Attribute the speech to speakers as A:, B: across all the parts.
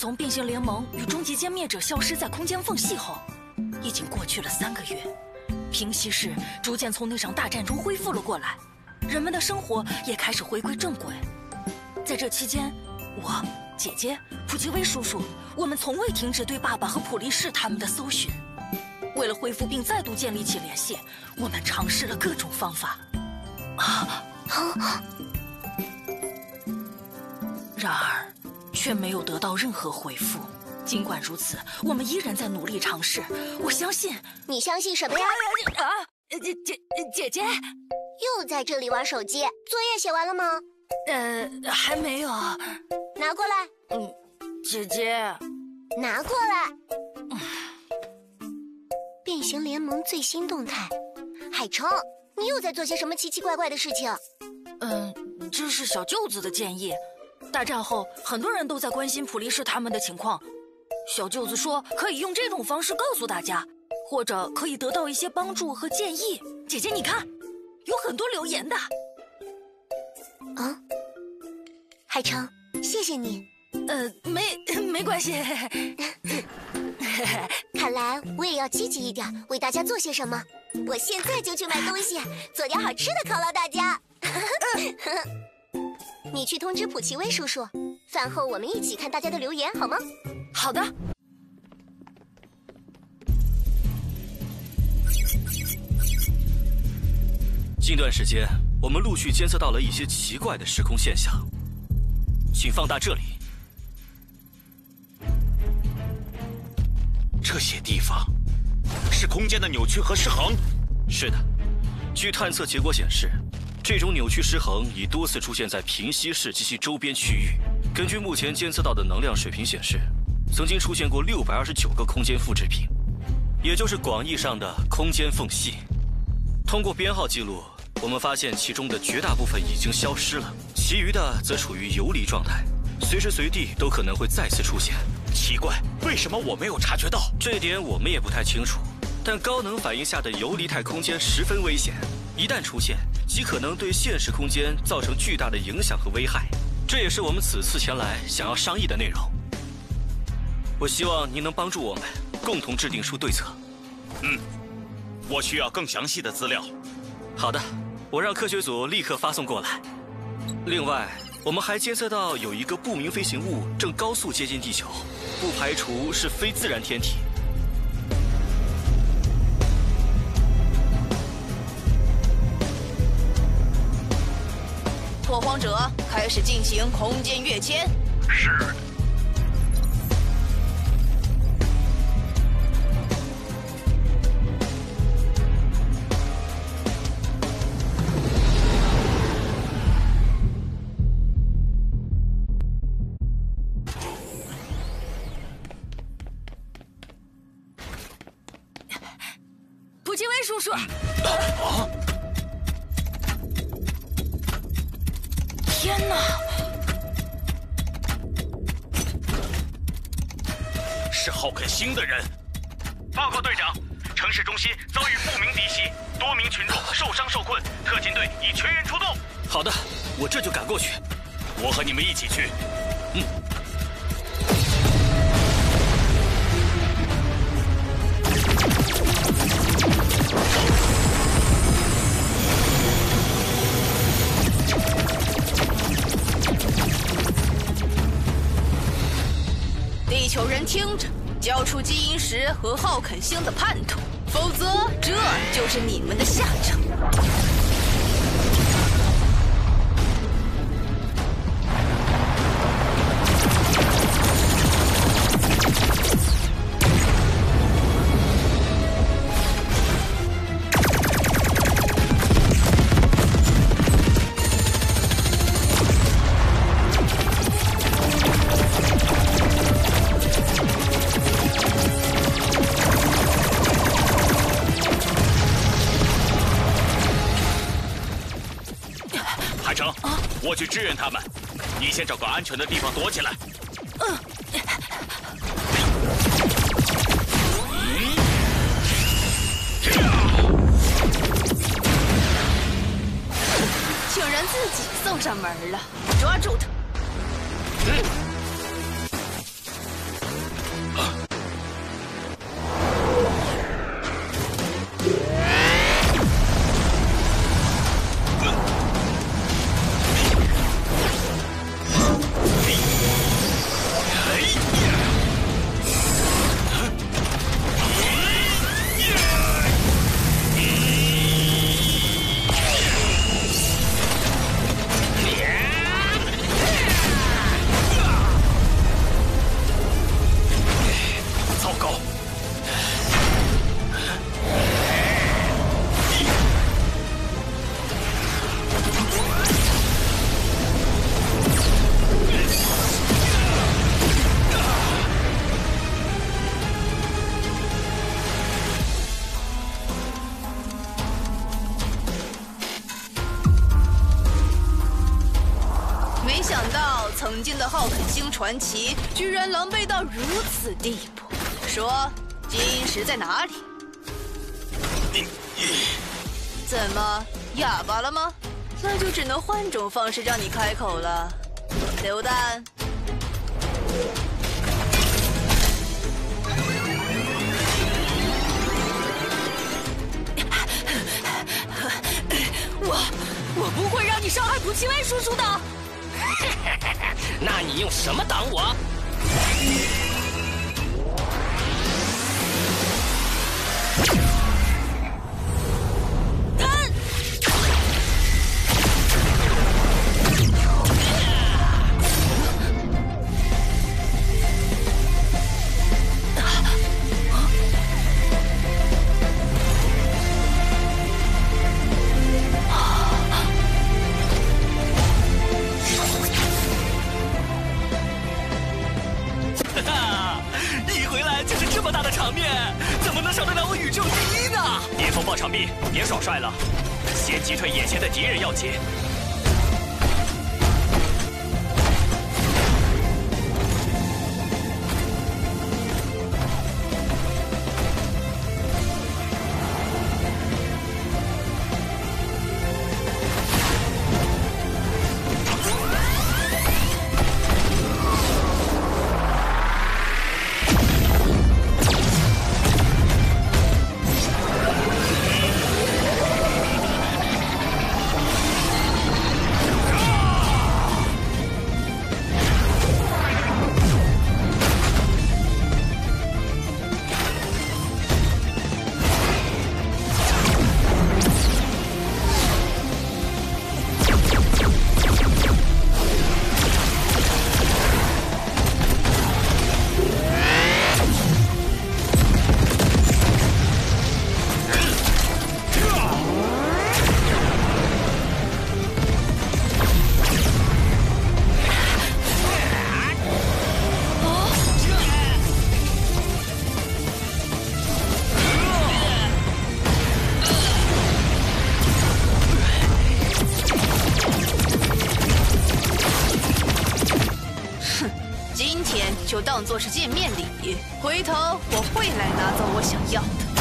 A: 从变形联盟与终极歼灭者消失在空间缝隙后，已经过去了三个月，平息市逐渐从那场大战中恢复了过来，人们的生活也开始回归正轨。在这期间，我、姐姐、普吉威叔叔，我们从未停止对爸爸和普利士他们的搜寻。为了恢复并再度建立起联系，我们尝试了各种方法。啊啊！然而，却没有得到任何回复。尽管如此，我们依然在努力尝试。我相信
B: 你相信什么呀？
A: 啊，姐姐姐姐，
B: 又在这里玩手机？作业写完了吗？
A: 呃，还没有。
B: 拿过来。
A: 嗯，姐姐，
B: 拿过来。变形联盟最新动态，海城，你又在做些什么奇奇怪怪的事情？
A: 嗯，这是小舅子的建议。大战后，很多人都在关心普利士他们的情况。小舅子说，可以用这种方式告诉大家，或者可以得到一些帮助和建议。姐姐，你看，有很多留言的。
B: 啊，海城，谢谢你。
A: 呃，没没关系。
B: 看来我也要积极一点，为大家做些什么。我现在就去买东西，做点好吃的犒劳大家。你去通知普奇威叔叔，饭后我们一起看大家的留言，好吗？
A: 好的。
C: 近段时间，我们陆续监测到了一些奇怪的时空现象，请放大这里。
D: 这些地方是空间的扭曲和失衡。
C: 是的，据探测结果显示。这种扭曲失衡已多次出现在平西市及其周边区域。根据目前监测到的能量水平显示，曾经出现过六百二十九个空间复制品，也就是广义上的空间缝隙。通过编号记录，我们发现其中的绝大部分已经消失了，其余的则处于游离状态，随时随地都可能会再次出现。
D: 奇怪，为什么我没有察觉到？
C: 这点我们也不太清楚。但高能反应下的游离态空间十分危险，一旦出现。极可能对现实空间造成巨大的影响和危害，这也是我们此次前来想要商议的内容。我希望您能帮助我们，共同制定出对策。
D: 嗯，我需要更详细的资料。
C: 好的，我让科学组立刻发送过来。另外，我们还监测到有一个不明飞行物正高速接近地球，不排除是非自然天体。
E: 拓荒者开始进行空间跃迁。
D: 是。是浩肯星的人。报告队长，城市中心遭遇不明敌袭，多名群众受伤受困，特勤队已全员出动。
C: 好的，我这就赶过去。
D: 我和你们一起去。嗯。
E: 求人听着，交出基因石和浩肯星的叛徒，否则这就是你们的下场。
D: 你先找个安全的地方躲起来。嗯。
E: 竟然自己送上门了，抓住他！想到曾经的浩肯星传奇居然狼狈到如此地步。说，基因石在哪里？怎么哑巴了吗？那就只能换种方式让你开口了。榴弹。
A: 我我不会让你伤害普奇威叔叔的。
F: 那你用什么挡我？
G: 眼前的敌人要紧。
E: 当做是见面礼，回头我会来拿走我想要的。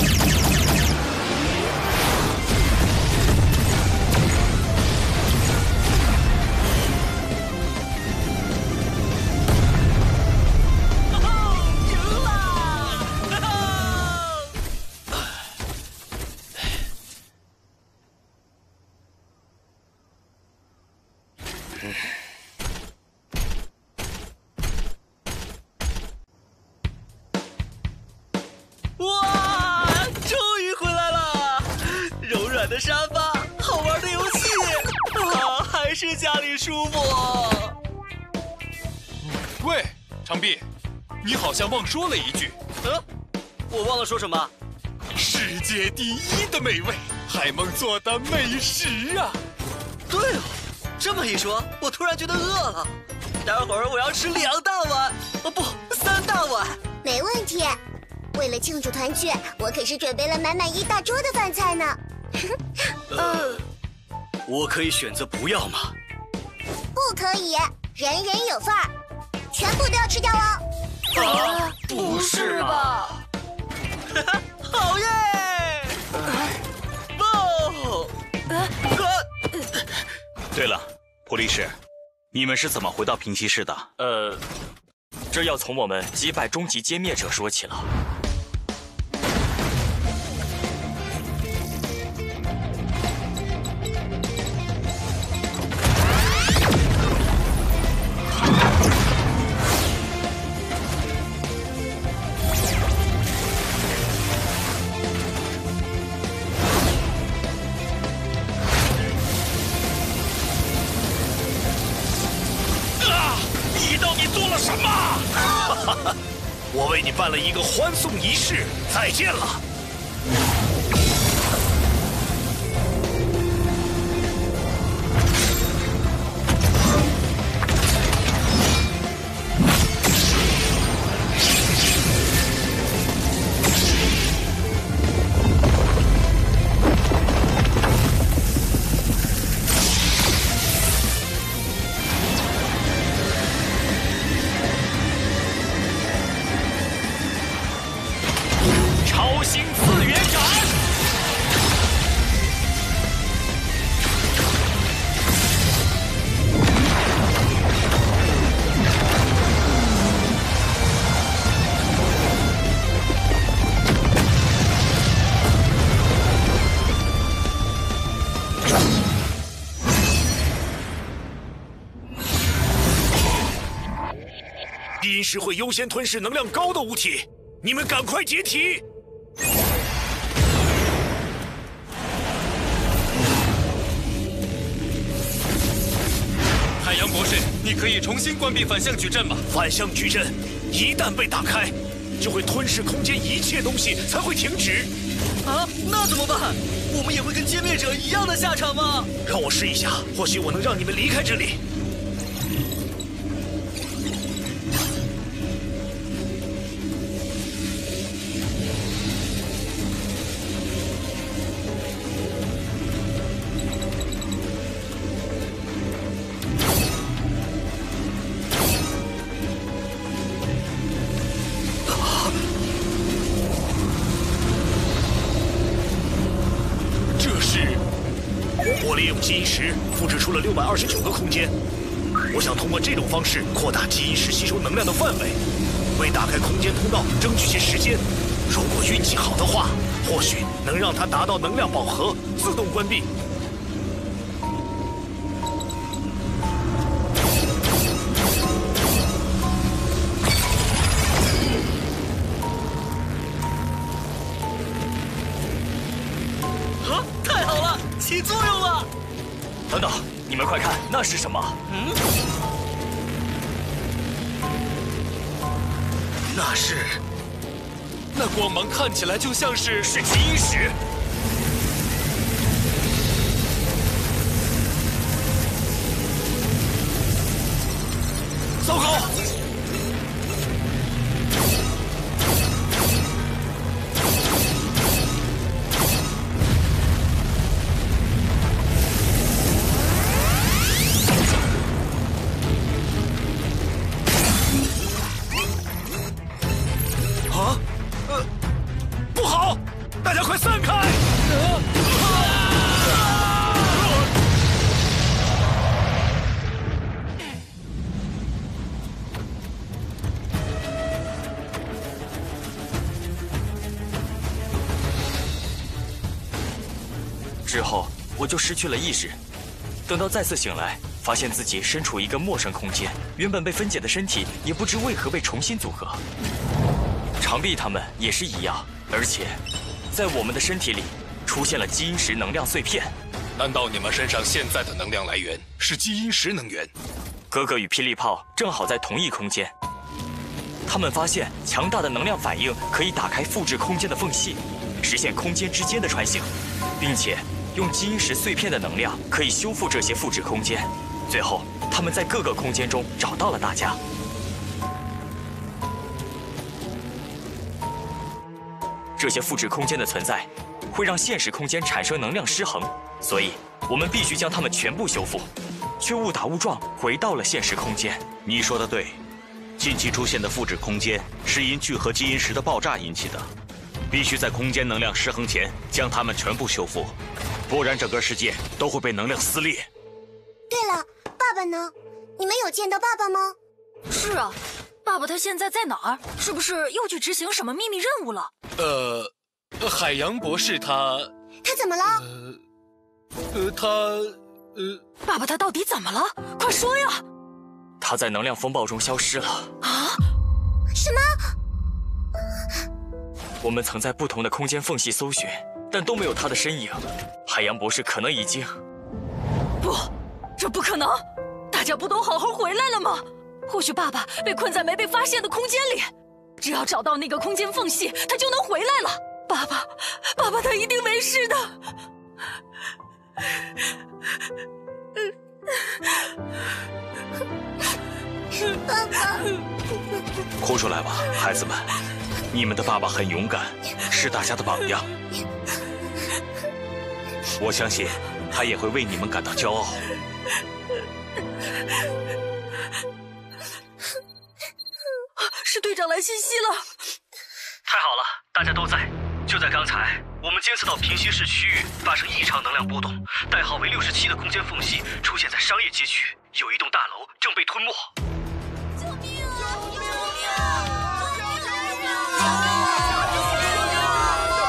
C: 沙发，好玩的游戏，啊，还是家里舒服。
H: 喂，长臂，你好像忘说了一句。
C: 嗯，我忘了说什么？
H: 世界第一的美味，海梦做的美食啊。
C: 对哦，这么一说，我突然觉得饿了。待会儿我要吃两大碗，哦不，三大碗。
B: 没问题。为了庆祝团聚，我可是准备了满满一大桌的饭菜呢。
I: 呃，我可以选择不要吗？
B: 不可以，人人有份儿，全部都要吃掉哦。
C: 啊，不是吧？哈哈，好耶！不！
G: 对了，普力士，你们是怎么回到平西市的？
D: 呃，这要从我们击败终极歼灭者说起了。
G: 欢送仪式，再见了。
D: 低音石会优先吞噬能量高的物体，你们赶快解体！
H: 海洋博士，你可以重新关闭反向矩阵吗？
D: 反向矩阵一旦被打开，就会吞噬空间一切东西，才会停止。
J: 啊，那怎么办？我们也会跟歼灭者一样的下场吗？
D: 让我试一下，或许我能让你们离开这里。出了六百二十九个空间。我想通过这种方式扩大基因石吸收能量的范围，为打开空间通道争取些时间。如果运气好的话，或许能让它达到能量饱和，自动关闭。
F: 那是什么？
J: 嗯，
D: 那是
H: 那光芒看起来就像是
F: 是基因石。之后我就失去了意识。等到再次醒来，发现自己身处一个陌生空间，原本被分解的身体也不知为何被重新组合。长臂他们也是一样，而且在我们的身体里出现了基因石能量碎片。
H: 难道你们身上现在的能量来源是基因石能源？
F: 哥哥与霹雳炮正好在同一空间，他们发现强大的能量反应可以打开复制空间的缝隙，实现空间之间的穿行，并且用基因石碎片的能量可以修复这些复制空间。最后，他们在各个空间中找到了大家。这些复制空间的存在，会让现实空间产生能量失衡，所以我们必须将它们全部修复，却误打误撞回到了现实空间。
G: 你说的对，近期出现的复制空间是因聚合基因石的爆炸引起的，必须在空间能量失衡前将它们全部修复，不然整个世界都会被能量撕裂。
B: 对了，爸爸呢？你们有见到爸爸吗？
A: 是啊，爸爸他现在在哪儿？是不是又去执行什么秘密任务了？
H: 呃，海洋博士他
B: 他怎么了？
H: 呃，他呃，
A: 爸爸他到底怎么了？快说呀！
F: 他在能量风暴中消失了。
A: 啊？
B: 什么？
F: 我们曾在不同的空间缝隙搜寻，但都没有他的身影。海洋博士可能已经……
A: 不，这不可能！大家不都好好回来了吗？或许爸爸被困在没被发现的空间里，只要找到那个空间缝隙，他就能回来了。爸爸，爸爸他一定没事的。
B: 爸爸，
G: 哭出来吧，孩子们，你们的爸爸很勇敢，是大家的榜样。我相信他也会为你们感到骄傲。
A: 是队长来信息了。
C: 太好了，大家都在。就在刚才，我们监测到平西市区域发生异常能量波动，代号为六十七的空间缝隙出现在商业街区，有一栋大楼正被吞没。
B: 救命啊！救命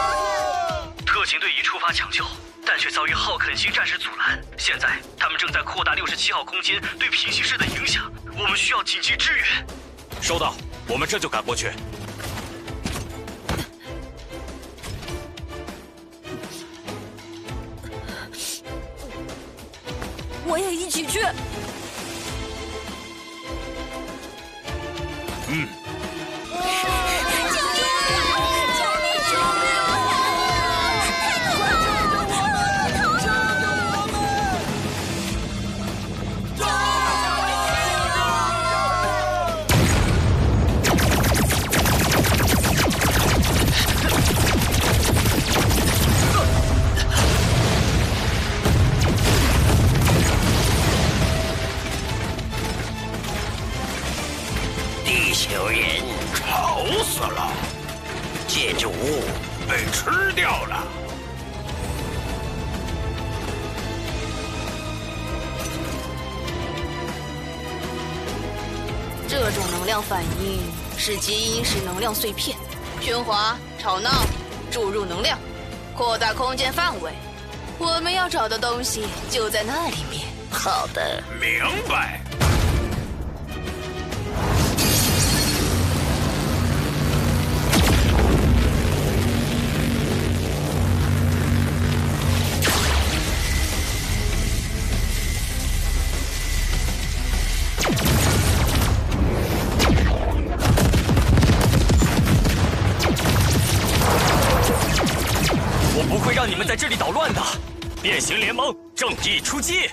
B: 啊！
C: 特勤队已出发抢救，但却遭遇浩肯星战士阻拦。现在他们正在扩大六十七号空间对平行世的影响，我们需要紧急支援。
G: 收到，我们这就赶过去。
A: 我也一起去。
K: 嗯，
E: 基因是能量碎片，喧哗、吵闹，注入能量，扩大空间范围。我们要找的东西就在那里面。
F: 好的，明白。
G: 变形联盟，正义出击！